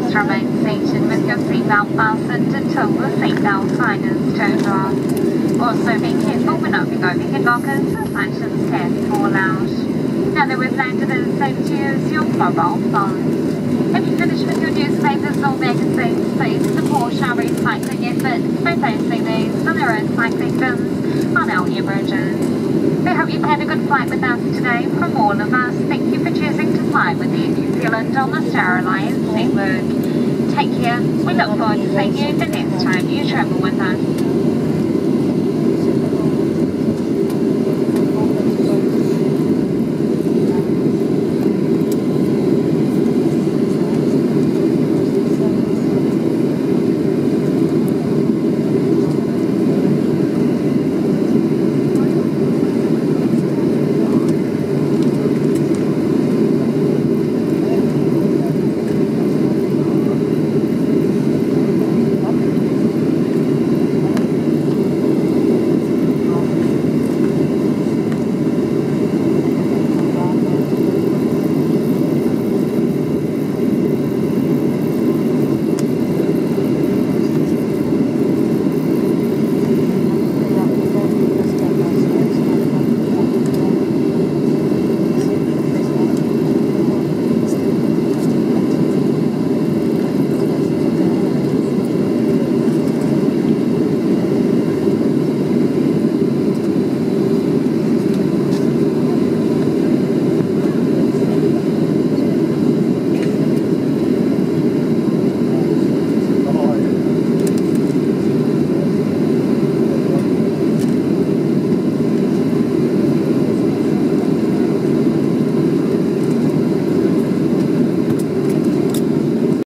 must remain seated with your seatbelt fastened until the seatbelt sign is turned off. Also be careful when opening overhead lockers as items can fall out. Now that we've landed, it is safe to use your mobile phone. If you finish with your newspapers or magazines, please support our recycling effort by placing these in their own cycling bins on our air bridges. We hope you've had a good flight with us today. From all of us, thank you for choosing to fly with Air New Zealand on the Star Alliance network. Take care. We look forward to seeing you the next time you travel with us.